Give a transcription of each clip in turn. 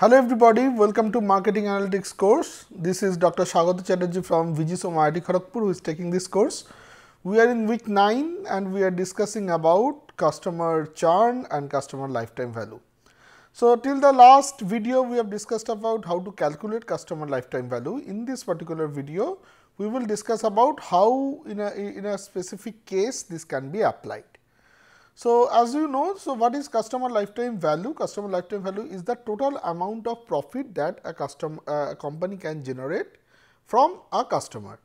Hello everybody, welcome to Marketing Analytics course. This is Dr. Swagato Chatterjee from VGSOM IIT Kharagpur who is taking this course. We are in week 9 and we are discussing about customer churn and customer lifetime value. So, till the last video we have discussed about how to calculate customer lifetime value. In this particular video, we will discuss about how in a, in a specific case this can be applied. So, as you know, so what is customer lifetime value? Customer lifetime value is the total amount of profit that a custom uh, company can generate from a customer.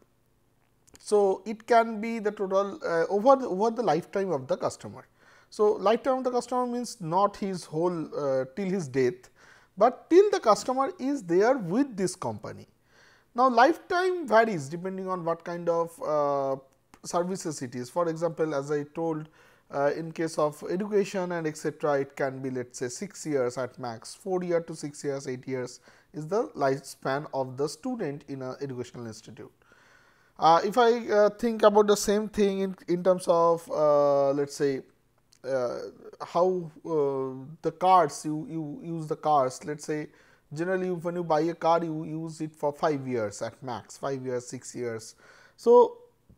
So, it can be the total uh, over the, over the lifetime of the customer. So, lifetime of the customer means not his whole uh, till his death, but till the customer is there with this company. Now, lifetime varies depending on what kind of uh, services it is. For example, as I told uh, in case of education and etc., it can be let us say 6 years at max, 4 year to 6 years, 8 years is the lifespan of the student in an educational institute. Uh, if I uh, think about the same thing in, in terms of uh, let us say uh, how uh, the cars you, you use the cars let us say generally when you buy a car you use it for 5 years at max 5 years 6 years. So,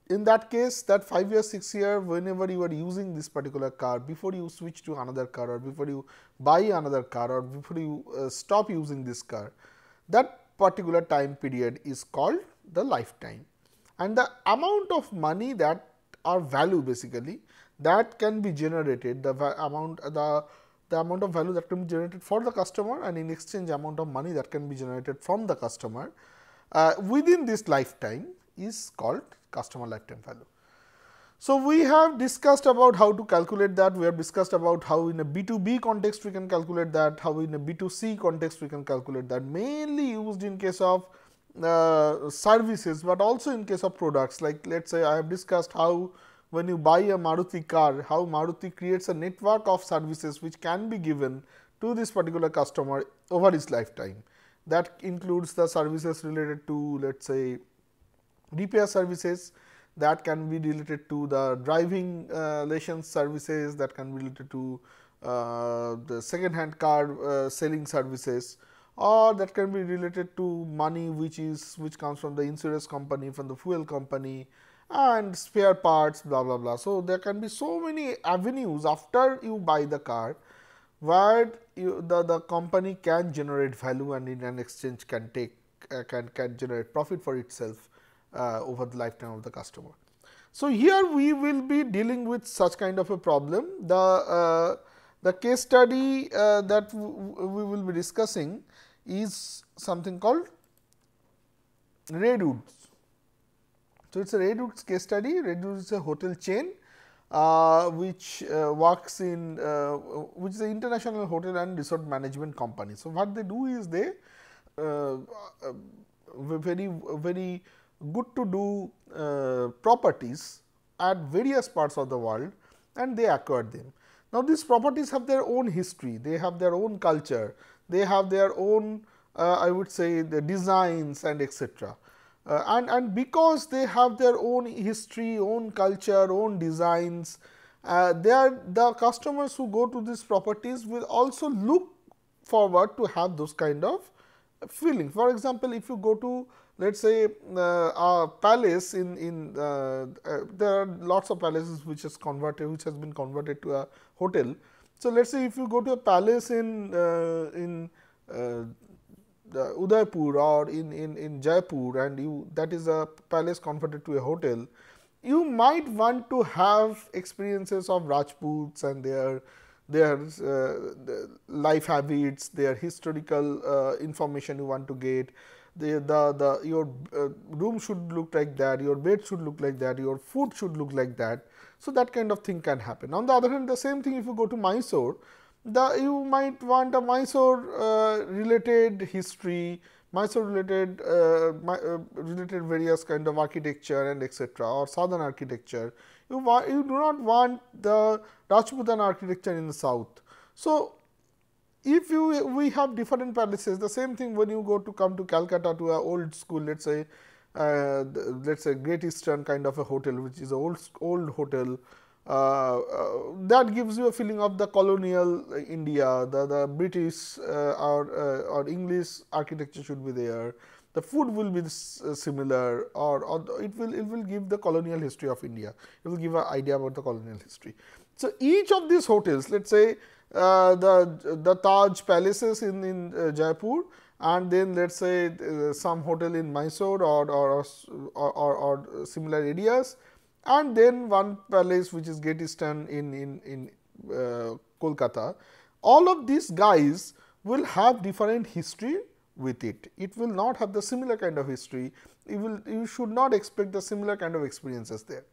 in that case that 5 years 6 year whenever you are using this particular car before you switch to another car or before you buy another car or before you uh, stop using this car that particular time period is called the lifetime. And the amount of money that are value basically that can be generated the amount the the amount of value that can be generated for the customer and in exchange amount of money that can be generated from the customer uh, within this lifetime is called customer lifetime value. So, we have discussed about how to calculate that, we have discussed about how in a B2B context we can calculate that, how in a B2C context we can calculate that, mainly used in case of uh, services, but also in case of products like let us say I have discussed how when you buy a Maruti car, how Maruti creates a network of services which can be given to this particular customer over his lifetime. That includes the services related to let us say repair services that can be related to the driving uh, license services that can be related to uh, the second hand car uh, selling services or that can be related to money which is which comes from the insurance company from the fuel company and spare parts blah blah blah. So, there can be so many avenues after you buy the car where you, the, the company can generate value and in an exchange can take uh, can, can generate profit for itself uh, over the lifetime of the customer. So, here we will be dealing with such kind of a problem. The, uh, the case study uh, that we will be discussing is something called Rosewoods. So, it is a Rosewoods case study, Rosewoods is a hotel chain uh, which uh, works in uh, which is an international hotel and resort management company. So, what they do is they uh, very very good to do uh, properties at various parts of the world and they acquire them. Now, these properties have their own history, they have their own culture, they have their own uh, I would say the designs and etc. Uh, and, and because they have their own history, own culture, own designs, uh, they are the customers who go to these properties will also look forward to have those kind of feeling. For example, if you go to let us say uh, a palace in, in uh, uh, there are lots of palaces which is converted which has been converted to a hotel. So, let us say if you go to a palace in uh, in uh, Udaipur or in, in, in Jaipur and you that is a palace converted to a hotel, you might want to have experiences of Rajputs and their their uh, life habits, their historical uh, information you want to get, the, the, the your uh, room should look like that, your bed should look like that, your food should look like that. So, that kind of thing can happen. On the other hand, the same thing if you go to Mysore, the you might want a Mysore uh, related history, Mysore related uh, my, uh, related various kind of architecture and etc. or southern architecture. You, you do not want the Rajputan architecture in the south. So, if you we have different palaces the same thing when you go to come to Calcutta to a old school let us say uh, let us say Great Eastern kind of a hotel which is an old old hotel uh, uh, that gives you a feeling of the colonial India, the, the British uh, or, or English architecture should be there, the food will be similar or, or it will it will give the colonial history of India, it will give an idea about the colonial history. So, each of these hotels let us say uh, the the Taj palaces in, in uh, Jaipur and then let us say uh, some hotel in Mysore or or, or, or, or similar areas and then one palace which is Great Eastern in, in, in uh, Kolkata. All of these guys will have different history with it. It will not have the similar kind of history. You will you should not expect the similar kind of experiences there.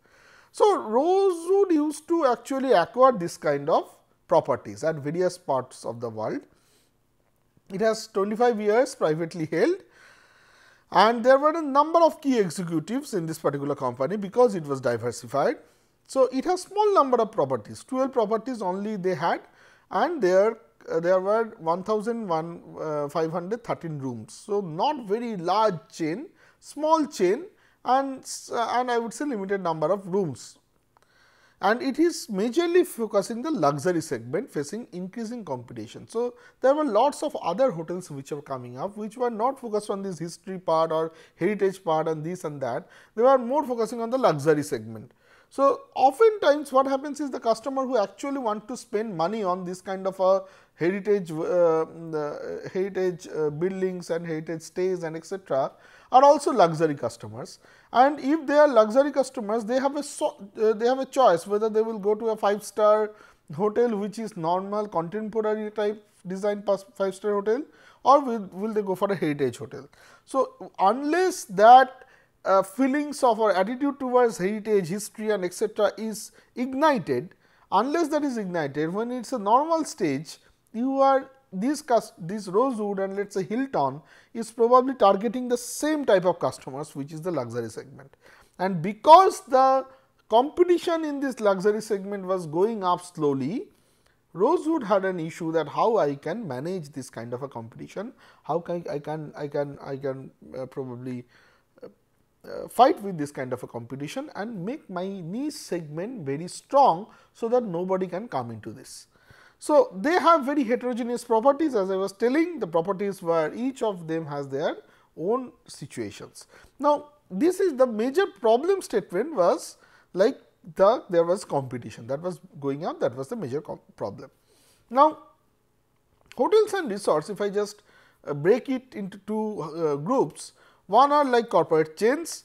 So, Rosewood used to actually acquire this kind of properties at various parts of the world. It has 25 years privately held and there were a number of key executives in this particular company because it was diversified. So, it has small number of properties 12 properties only they had and there uh, there were 1513 uh, rooms. So, not very large chain small chain and, uh, and I would say limited number of rooms and it is majorly focusing the luxury segment facing increasing competition. So, there were lots of other hotels which are coming up which were not focused on this history part or heritage part and this and that, they were more focusing on the luxury segment. So, oftentimes what happens is the customer who actually want to spend money on this kind of a heritage uh, heritage uh, buildings and heritage stays and etc., are also luxury customers and if they are luxury customers they have a so, uh, they have a choice whether they will go to a 5 star hotel which is normal contemporary type design 5 star hotel or will, will they go for a heritage hotel. So, unless that uh, feelings of or attitude towards heritage, history and etc., is ignited, unless that is ignited when it is a normal stage, you are this this Rosewood and let us say Hilton is probably targeting the same type of customers which is the luxury segment. And because the competition in this luxury segment was going up slowly, Rosewood had an issue that how I can manage this kind of a competition, how can I can I can I can uh, probably uh, uh, fight with this kind of a competition and make my niche segment very strong, so that nobody can come into this. So, they have very heterogeneous properties as I was telling the properties where each of them has their own situations. Now, this is the major problem statement was like the there was competition that was going up that was the major problem. Now, hotels and resorts if I just uh, break it into two uh, groups one are like corporate chains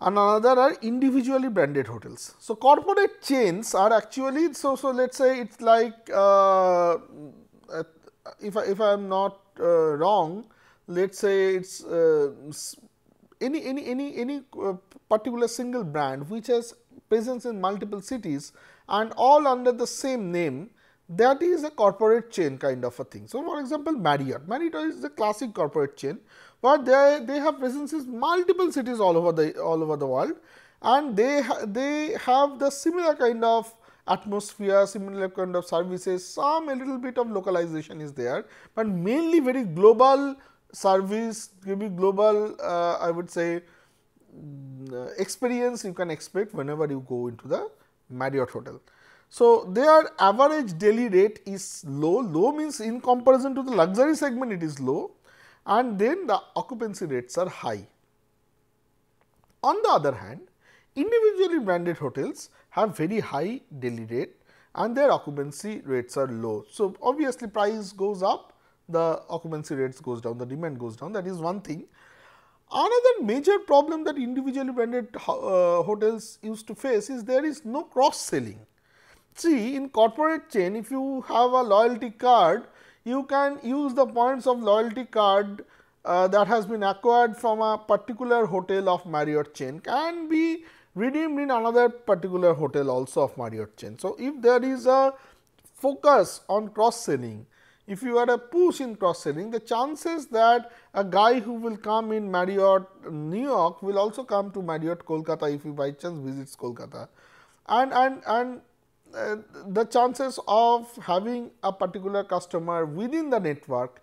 and another are individually branded hotels. So, corporate chains are actually so so let us say it is like uh, if I, if I am not uh, wrong let us say it is uh, any any any any uh, particular single brand which has presence in multiple cities and all under the same name that is a corporate chain kind of a thing. So, for example, Marriott, Marriott is a classic corporate chain but they, they have presences multiple cities all over the all over the world. And they ha they have the similar kind of atmosphere, similar kind of services, some a little bit of localization is there, but mainly very global service, maybe global uh, I would say mm, experience you can expect whenever you go into the Marriott hotel. So, their average daily rate is low, low means in comparison to the luxury segment it is low and then the occupancy rates are high. On the other hand, individually branded hotels have very high daily rate and their occupancy rates are low. So, obviously, price goes up, the occupancy rates goes down, the demand goes down that is one thing. Another major problem that individually branded uh, hotels used to face is there is no cross selling. See in corporate chain if you have a loyalty card you can use the points of loyalty card uh, that has been acquired from a particular hotel of Marriott chain can be redeemed in another particular hotel also of Marriott chain. So, if there is a focus on cross selling, if you are a push in cross selling, the chances that a guy who will come in Marriott New York will also come to Marriott Kolkata if he by chance visits Kolkata and and and the chances of having a particular customer within the network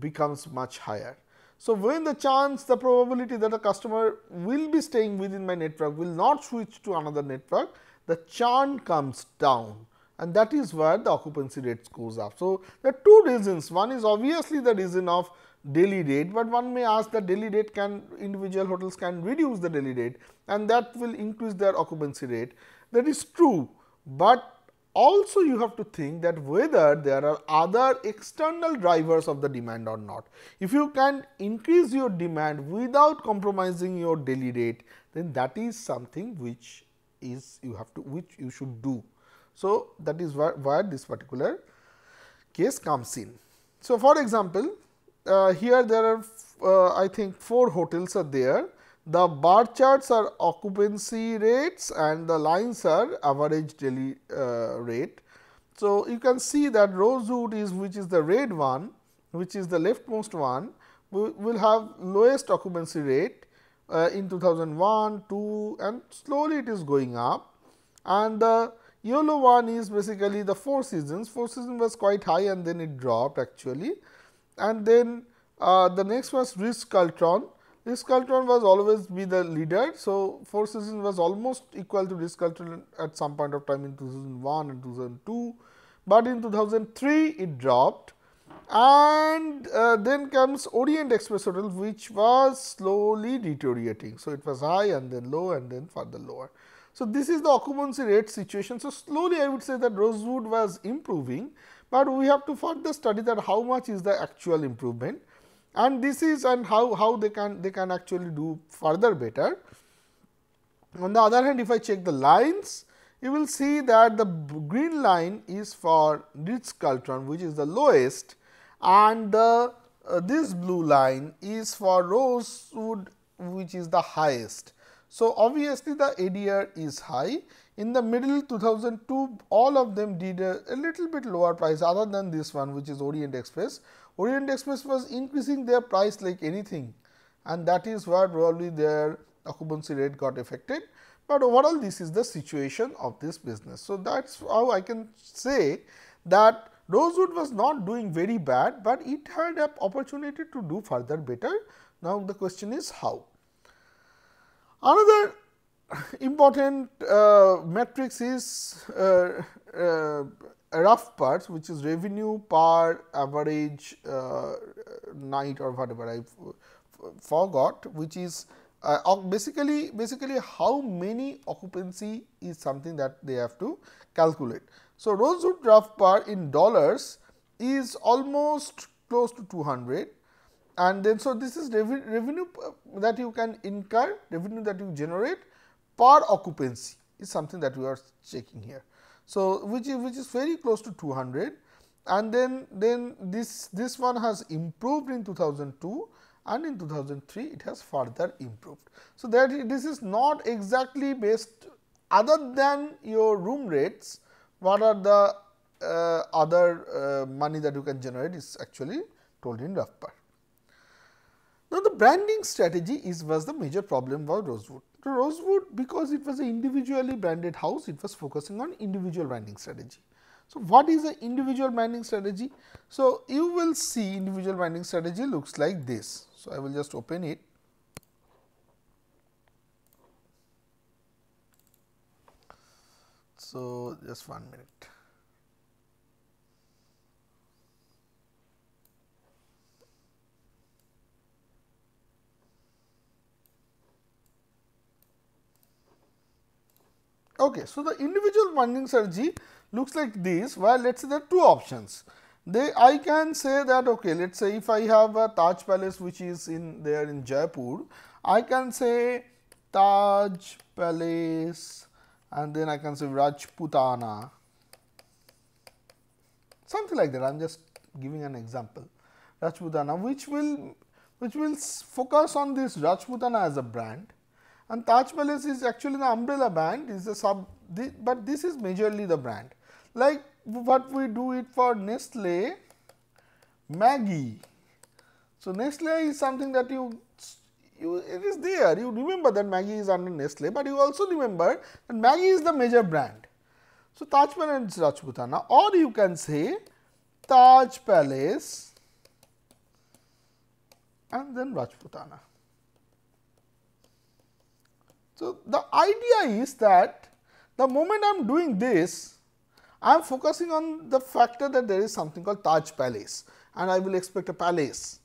becomes much higher. So, when the chance the probability that a customer will be staying within my network will not switch to another network the churn comes down and that is where the occupancy rates goes up. So, there are two reasons one is obviously the reason of daily rate, but one may ask that daily rate can individual hotels can reduce the daily rate and that will increase their occupancy rate that is true, but also you have to think that whether there are other external drivers of the demand or not. If you can increase your demand without compromising your daily rate, then that is something which is you have to which you should do. So, that is where, where this particular case comes in. So, for example, uh, here there are uh, I think 4 hotels are there. The bar charts are occupancy rates and the lines are average daily uh, rate. So, you can see that Rosewood is which is the red one which is the leftmost one will have lowest occupancy rate uh, in 2001, 2 and slowly it is going up and the yellow one is basically the four seasons, four seasons was quite high and then it dropped actually and then uh, the next was Ritz Carlton. Carlton was always be the leader. So, seasons was almost equal to Carlton at some point of time in 2001 and 2002, but in 2003 it dropped and uh, then comes Orient Express Hotel which was slowly deteriorating. So, it was high and then low and then further lower. So, this is the occupancy rate situation. So, slowly I would say that Rosewood was improving, but we have to further study that how much is the actual improvement and this is and how, how they can they can actually do further better. On the other hand, if I check the lines, you will see that the green line is for Ritz Carlton which is the lowest and the uh, this blue line is for Rosewood which is the highest. So, obviously, the ADR is high in the middle 2002 all of them did a, a, little bit lower price other than this one which is Orient Express. Orient Express was increasing their price like anything and that is where probably their occupancy rate got affected. But overall this is the situation of this business. So, that is how I can say that Rosewood was not doing very bad, but it had an opportunity to do further better. Now, the question is how. Another important uh, matrix is uh, uh, RevPARs which is revenue per average uh, night or whatever I forgot which is uh, basically basically how many occupancy is something that they have to calculate. So, Rosewood RevPAR in dollars is almost close to 200 and then so this is revenue that you can incur revenue that you generate per occupancy is something that we are checking here. So, which is which is very close to 200 and then then this this one has improved in 2002 and in 2003 it has further improved. So, that this is not exactly based other than your room rates what are the uh, other uh, money that you can generate is actually told in RevPAR. Now, the branding strategy is was the major problem for Rosewood. So, Rosewood because it was an individually branded house, it was focusing on individual branding strategy. So, what is an individual branding strategy? So, you will see individual branding strategy looks like this. So, I will just open it So, just one minute. Okay, so the individual branding strategy looks like this, where let us say there are two options. They I can say that okay, let us say if I have a Taj Palace which is in there in Jaipur, I can say Taj Palace and then I can say Rajputana, something like that. I am just giving an example. Rajputana, which will which will focus on this Rajputana as a brand, and Taj Palace is actually the umbrella brand is a sub, but this is majorly the brand. Like what we do it for Nestle, Maggi. So Nestle is something that you you, it is there. You remember that Maggi is under Nestle, but you also remember that Maggi is the major brand. So, Taj Palace Rajputana or you can say Taj Palace and then Rajputana. So, the idea is that the moment I am doing this, I am focusing on the factor that there is something called Taj Palace and I will expect a palace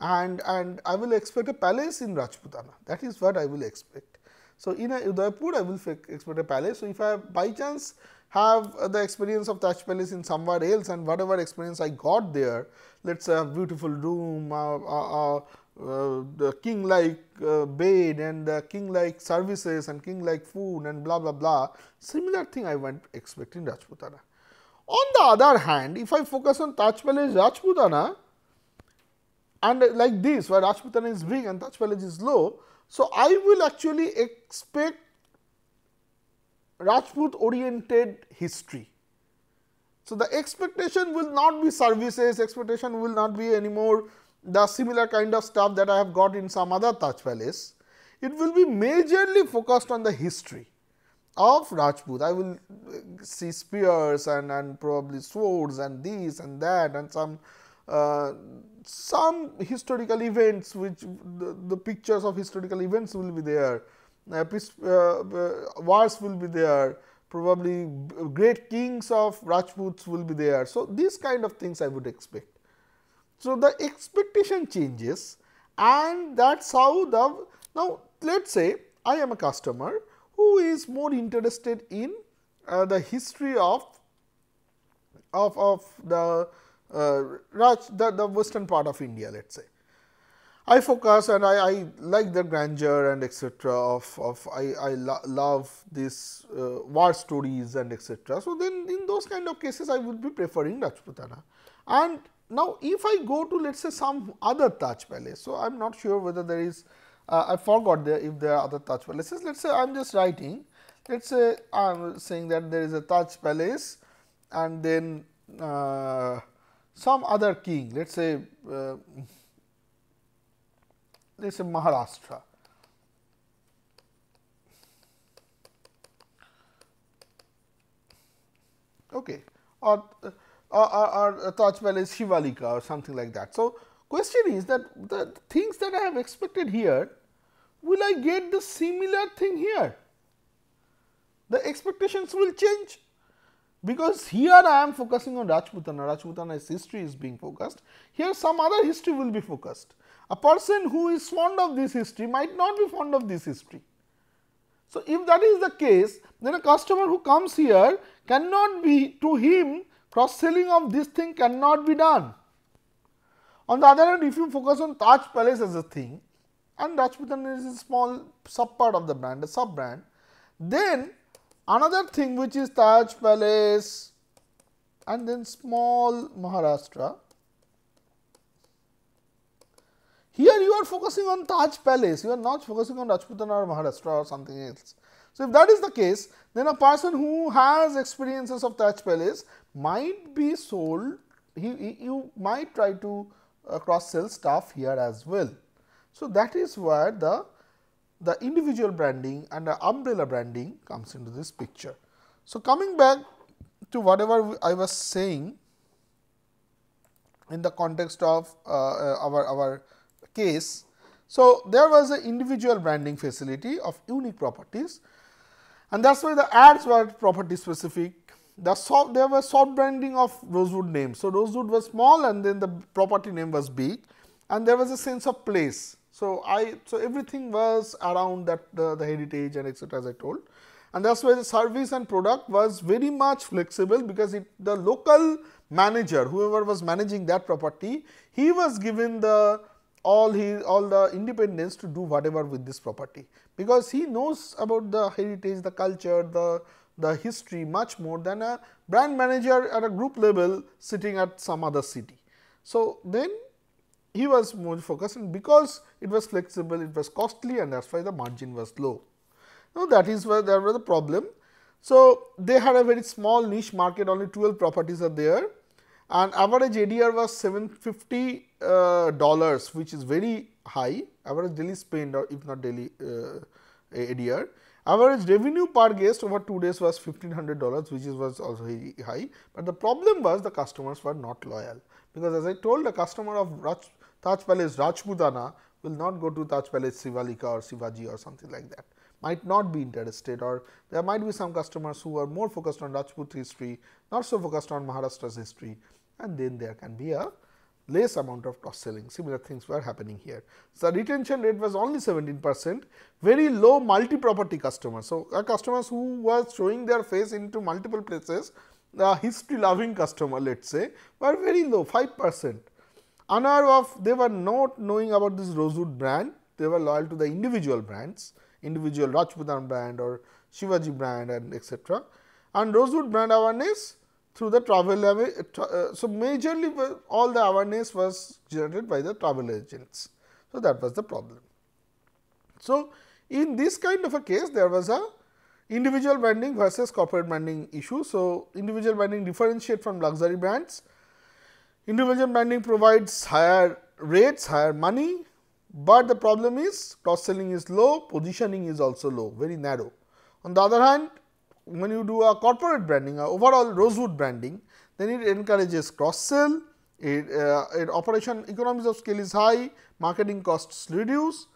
and, and I will expect a palace in Rajputana that is what I will expect. So, in a Udaipur I will expect a palace. So, if I by chance have the experience of Taj Palace in somewhere else and whatever experience I got there, let us say a beautiful room, uh, the king like uh, bed and the king like services and king like food and blah blah blah, similar thing I want expect in Rajputana. On the other hand, if I focus on Taj Palace Rajputana and like this where Rajputana is big and Taj Palace is low, so I will actually expect Rajput oriented history. So, the expectation will not be services, expectation will not be anymore the similar kind of stuff that I have got in some other Taj Palace. It will be majorly focused on the history of Rajput. I will uh, see spears and, and probably swords and this and that and some uh, some historical events which the, the, pictures of historical events will be there, uh, uh, wars will be there, probably great kings of Rajputs will be there. So, these kind of things I would expect. So, the expectation changes and that is how the now let us say I am a customer who is more interested in uh, the history of of, of the, uh, Raj, the, the western part of India let us say. I focus and I, I like the grandeur and etc. of, of I, I lo love these uh, war stories and etc. So, then in those kind of cases I would be preferring Rajputana and now, if I go to let us say some other Taj palace, so I am not sure whether there is uh, I forgot there if there are other Taj palaces. Let us say I am just writing let us say I am saying that there is a Taj palace and then uh, some other king let us say uh, let us say Maharashtra. Okay, or uh, or, or, or Taj Palace Shivalika or something like that. So, question is that the things that I have expected here, will I get the similar thing here? The expectations will change because here I am focusing on Rajputana, Rajputana's history is being focused, here some other history will be focused. A person who is fond of this history might not be fond of this history. So, if that is the case, then a customer who comes here cannot be to him cross selling of this thing cannot be done. On the other hand, if you focus on Taj Palace as a thing and Rajputan is a small sub part of the brand, a sub brand, then another thing which is Taj Palace and then small Maharashtra. Here you are focusing on Taj Palace, you are not focusing on Rajputana or Maharashtra or something else. So, if that is the case, then a person who has experiences of Taj Palace might be sold, he, he you might try to uh, cross sell stuff here as well. So, that is where the, the individual branding and the umbrella branding comes into this picture. So, coming back to whatever I was saying in the context of uh, uh, our, our case. So, there was an individual branding facility of unique properties and that is why the ads were property specific the soft there was soft branding of Rosewood name. So, Rosewood was small and then the property name was big and there was a sense of place. So, I so everything was around that the, the heritage and etc. as I told and that is why the service and product was very much flexible because it the local manager whoever was managing that property he was given the all he all the independence to do whatever with this property because he knows about the heritage the culture the the history much more than a brand manager at a group level sitting at some other city. So, then he was more focused and because it was flexible, it was costly and that is why the margin was low. Now, that is where there was a problem. So, they had a very small niche market only 12 properties are there and average ADR was 750 uh, dollars which is very high. Average daily spend or if not daily uh, ADR Average revenue per guest over 2 days was $1500 which is was also very high, but the problem was the customers were not loyal. Because as I told the customer of Raj, Taj Palace Rajputana will not go to Taj Palace Sivalika or Sivaji or something like that. Might not be interested or there might be some customers who are more focused on Rajput history, not so focused on Maharashtra's history and then there can be a less amount of cross selling. Similar things were happening here. So, retention rate was only 17 percent, very low multi property customers. So, uh, customers who were showing their face into multiple places, the history loving customer let us say were very low 5 percent. Unaware of they were not knowing about this Rosewood brand, they were loyal to the individual brands, individual Rajputan brand or Shivaji brand and etc. And Rosewood brand awareness through the travel uh, so majorly all the awareness was generated by the travel agents. So, that was the problem. So, in this kind of a case there was a individual branding versus corporate branding issue. So, individual branding differentiate from luxury brands. Individual branding provides higher rates, higher money, but the problem is cross selling is low, positioning is also low, very narrow. On the other hand, when you do a corporate branding, a overall Rosewood branding, then it encourages cross sell, it, uh, it operation economies of scale is high, marketing costs reduce,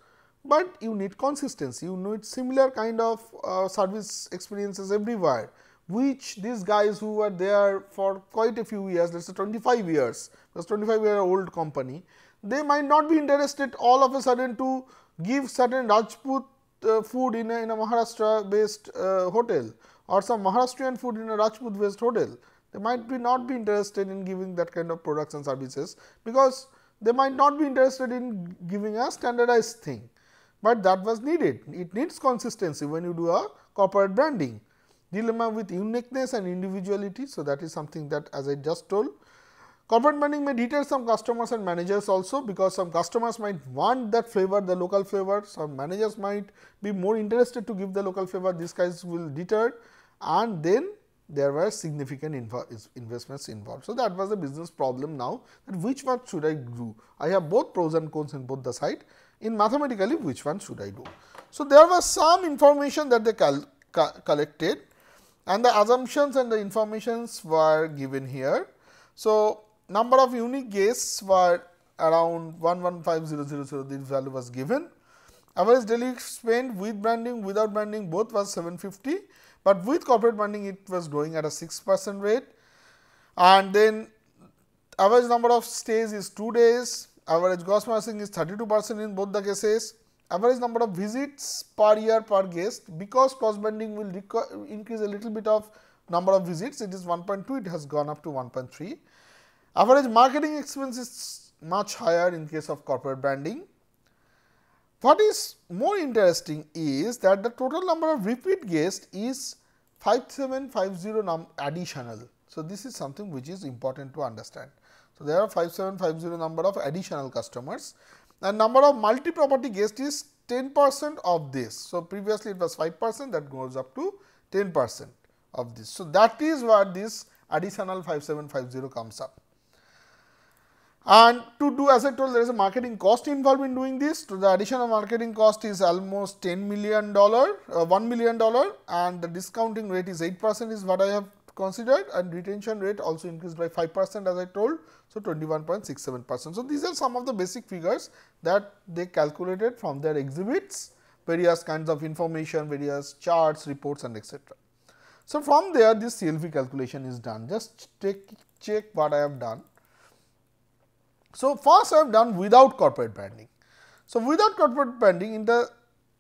but you need consistency, you need similar kind of uh, service experiences everywhere, which these guys who were there for quite a few years, let us say 25 years, because 25 year old company, they might not be interested all of a sudden to give certain Rajput uh, food in a, in a Maharashtra based uh, hotel or some Maharashtrian food in a Rajput based hotel. They might be not be interested in giving that kind of products and services, because they might not be interested in giving a standardized thing, but that was needed. It needs consistency when you do a corporate branding. Dilemma with uniqueness and individuality. So, that is something that as I just told Corporate branding may deter some customers and managers also because some customers might want that flavor, the local flavor, some managers might be more interested to give the local flavor, these guys will deter and then there were significant investments involved. So, that was the business problem now that which one should I do? I have both pros and cons in both the side. In mathematically which one should I do? So, there was some information that they collected and the assumptions and the informations were given here. So, number of unique guests were around 115000 this value was given. Average daily spend with branding without branding both was 750, but with corporate branding it was growing at a 6 percent rate. And then average number of stays is 2 days, average gross margin is 32 percent in both the cases, average number of visits per year per guest because cross branding will increase a little bit of number of visits it is 1.2 it has gone up to 1.3 Average marketing expense is much higher in case of corporate branding. What is more interesting is that the total number of repeat guests is 5750 additional. So, this is something which is important to understand. So, there are 5750 number of additional customers and number of multi property guests is 10 percent of this. So, previously it was 5 percent that goes up to 10 percent of this. So, that is what this additional 5750 comes up. And to do as I told there is a marketing cost involved in doing this. So, the additional marketing cost is almost 10 million dollar, uh, 1 million dollar and the discounting rate is 8 percent is what I have considered and retention rate also increased by 5 percent as I told. So, 21.67 percent. So, these are some of the basic figures that they calculated from their exhibits, various kinds of information, various charts, reports and etc. So, from there this CLV calculation is done. Just take check what I have done. So, first I have done without corporate branding. So, without corporate branding in the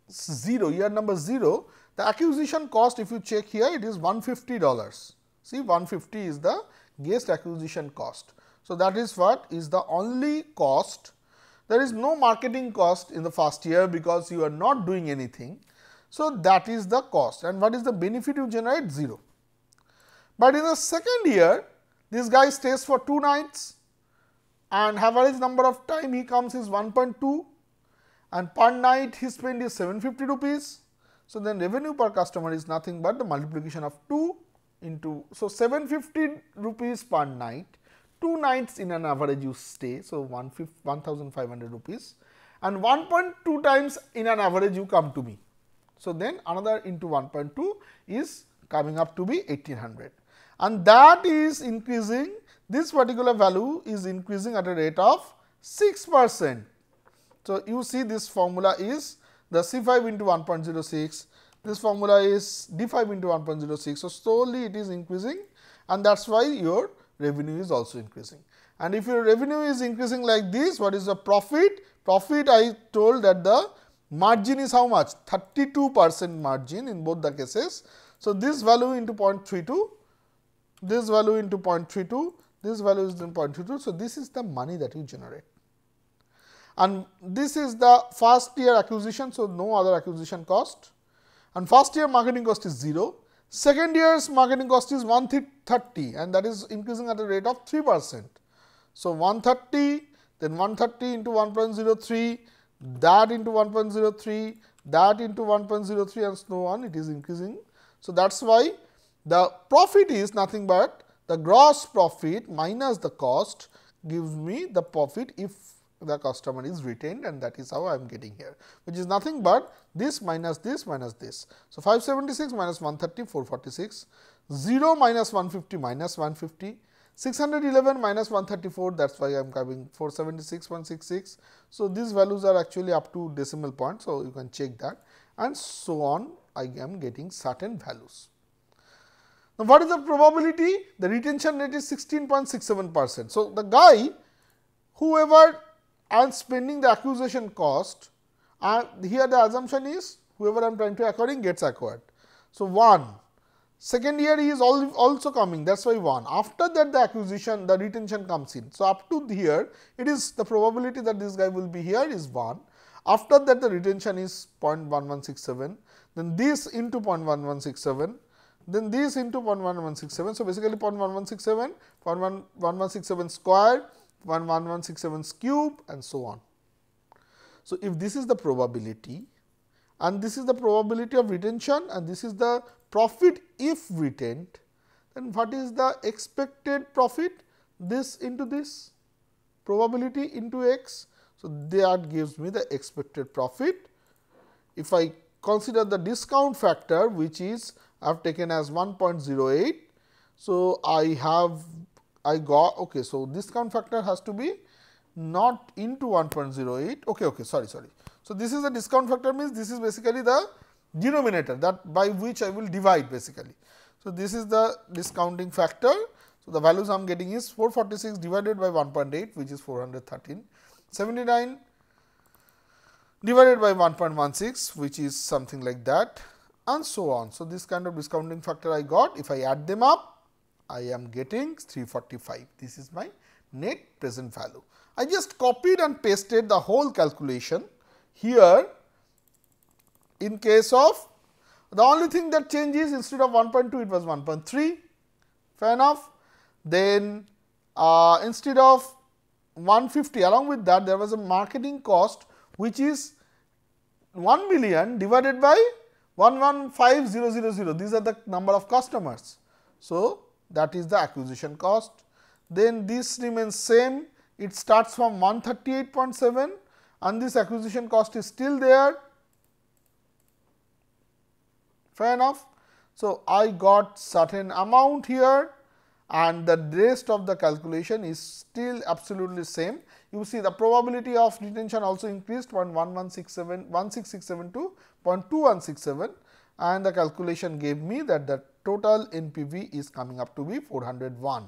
0 year number 0 the acquisition cost if you check here it is 150 dollars. See 150 is the guest acquisition cost. So, that is what is the only cost there is no marketing cost in the first year because you are not doing anything. So, that is the cost and what is the benefit you generate 0. But in the second year this guy stays for 2 nights and average number of time he comes is 1.2 and per night he spend is 750 rupees. So, then revenue per customer is nothing but the multiplication of 2 into. So, 750 rupees per night, 2 nights in an average you stay. So, 1500 rupees and 1.2 times in an average you come to me. So, then another into 1.2 is coming up to be 1800 and that is increasing this particular value is increasing at a rate of 6 percent. So, you see this formula is the C 5 into 1.06 this formula is d 5 into 1.06. So, slowly it is increasing and that is why your revenue is also increasing. And if your revenue is increasing like this, what is the profit? Profit I told that the margin is how much? 32 percent margin in both the cases. So, this value into 0.32, this value into 0.32, this value is in 0.32. So, this is the money that you generate. And this is the first year acquisition. So, no other acquisition cost and first year marketing cost is 0. Second year's marketing cost is 130 and that is increasing at a rate of 3 percent. So, 130 then 130 into 1.03 that into 1.03 that into 1.03 and so on it is increasing. So, that is why the profit is nothing but the gross profit minus the cost gives me the profit if the customer is retained and that is how I am getting here which is nothing but this minus this minus this. So, 576 minus 130 446 0 minus 150 minus 150 611 minus 134 that is why I am coming 476 166. So, these values are actually up to decimal point. So, you can check that and so on I am getting certain values. Now, what is the probability? The retention rate is 16.67 percent. So, the guy whoever and spending the acquisition cost and here the assumption is whoever I am trying to acquiring gets acquired. So, 1 second year is also coming that is why 1 after that the acquisition the retention comes in. So, up to here it is the probability that this guy will be here is 1 after that the retention is 0.1167 then this into 0.1167 then this into 0.1167. So, basically 0.1167 0.1167 square 11167 cube and so on. So, if this is the probability and this is the probability of retention and this is the profit if retained, then what is the expected profit? This into this probability into x. So, that gives me the expected profit. If I consider the discount factor which is I have taken as 1.08. So, I have I got okay. So, discount factor has to be not into 1.08 okay okay sorry sorry. So, this is the discount factor means this is basically the denominator that by which I will divide basically. So, this is the discounting factor. So, the values I am getting is 446 divided by 1.8 which is 413, 79 divided by 1.16 which is something like that and so on. So, this kind of discounting factor I got if I add them up I am getting 345. This is my net present value. I just copied and pasted the whole calculation here in case of the only thing that changes instead of 1.2 it was 1.3 fair enough. Then uh, instead of 150 along with that there was a marketing cost which is 1 million divided by 115000 these are the number of customers. So, that is the acquisition cost. Then this remains same, it starts from 138.7 and this acquisition cost is still there, fair enough. So, I got certain amount here and the rest of the calculation is still absolutely same. You see the probability of retention also increased 0.1167 1667 to 0.2167 and the calculation gave me that the total NPV is coming up to be 401.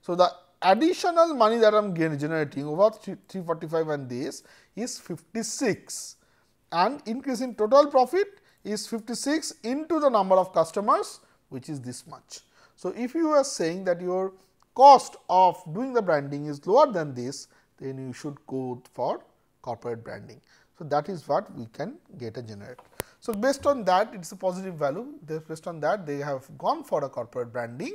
So, the additional money that I am generating over 345 and this is 56 and increase in total profit is 56 into the number of customers which is this much. So, if you are saying that your cost of doing the branding is lower than this, then you should go for corporate branding. So, that is what we can get a generate. So, based on that it is a positive value based on that they have gone for a corporate branding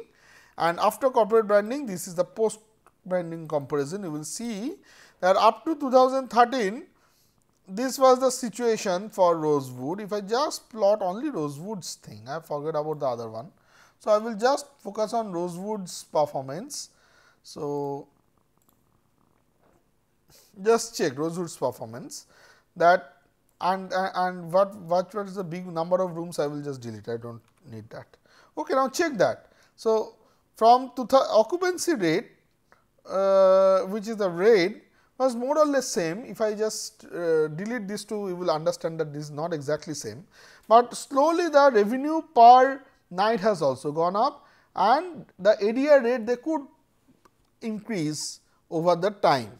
and after corporate branding this is the post branding comparison you will see that up to 2013 this was the situation for Rosewood. If I just plot only Rosewood's thing, I forget about the other one. So, I will just focus on Rosewood's performance. So, just check Rosewood's performance that and and what what was the big number of rooms I will just delete I do not need that. Okay, now check that. So, from to the occupancy rate uh, which is the rate was more or less same. If I just uh, delete these two, you will understand that this is not exactly same. But slowly the revenue per night has also gone up and the ADR rate they could increase over the time.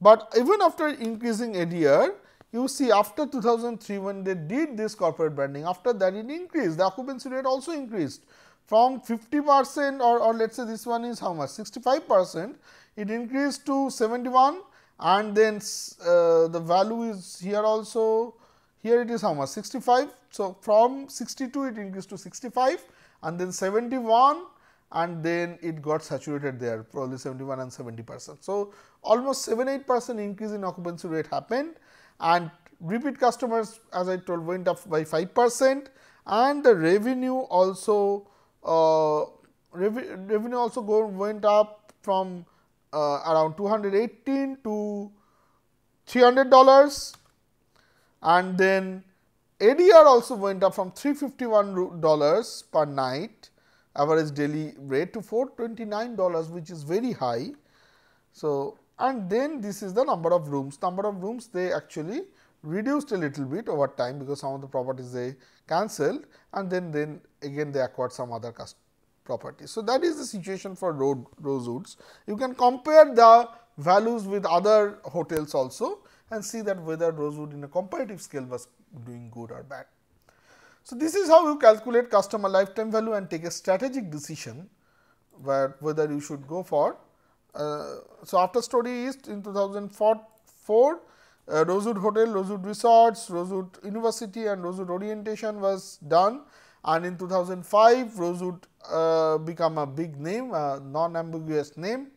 But even after increasing ADR, you see after 2003 when they did this corporate branding, after that it increased, the occupancy rate also increased. From 50 percent or, or let us say this one is how much? 65 percent, it increased to 71 and then uh, the value is here also here it is how much? 65. So, from 62 it increased to 65 and then 71 and then it got saturated there probably 71 and 70 percent. So, almost 7 8 percent increase in occupancy rate happened and repeat customers as I told went up by 5 percent and the revenue also uh, revenue also go, went up from uh, around 218 to 300 dollars and then ADR also went up from 351 dollars per night average daily rate to 429 dollars which is very high. So, and then this is the number of rooms number of rooms they actually reduced a little bit over time because some of the properties they cancelled and then then again they acquired some other properties. So, that is the situation for road Rosewoods. You can compare the values with other hotels also and see that whether Rosewood in a comparative scale was doing good or bad. So, this is how you calculate customer lifetime value and take a strategic decision where whether you should go for. Uh, so, after Story East in 2004, uh, Rosewood Hotel, Rosewood Resorts, Rosewood University and Rosewood Orientation was done. And in 2005 Rosewood uh, become a big name, a non-ambiguous name.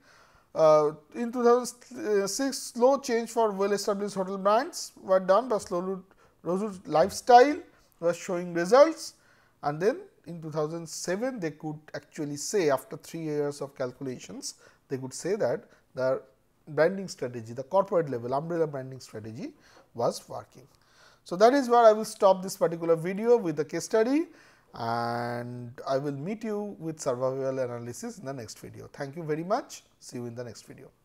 Uh, in 2006, slow change for well established hotel brands were done, but slowly Rosewood lifestyle was showing results. And then in 2007 they could actually say after 3 years of calculations they could say that the branding strategy the corporate level umbrella branding strategy was working. So, that is where I will stop this particular video with the case study and I will meet you with survival analysis in the next video. Thank you very much. See you in the next video.